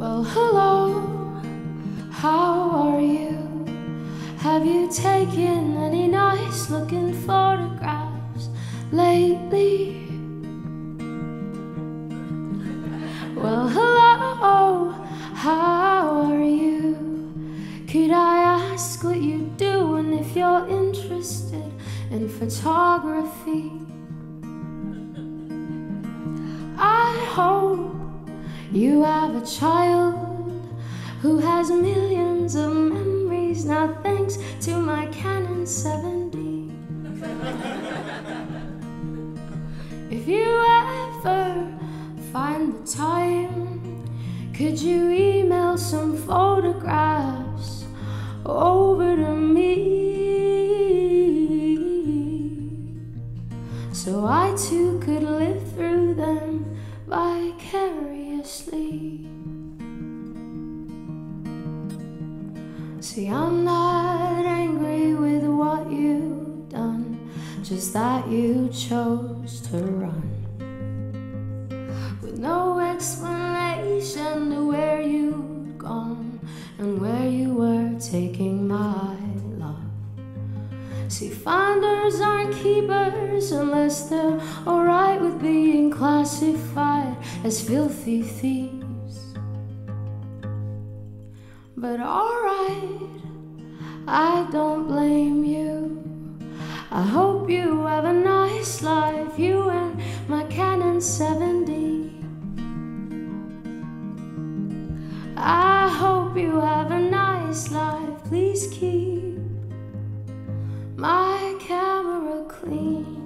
Well, hello, how are you? Have you taken any nice looking photographs lately? Well, hello, how are you? Could I ask what you do and if you're interested in photography? You have a child who has millions of memories now, thanks to my Canon 7D. if you ever find the time, could you email some photographs vicariously. See, I'm not angry with what you've done, just that you chose to run. With no explanation to where you'd gone and where you were taking my love. See, finders aren't keepers unless they're fight with being classified as filthy thieves. But alright, I don't blame you. I hope you have a nice life, you and my Canon 7D. I hope you have a nice life, please keep my camera clean.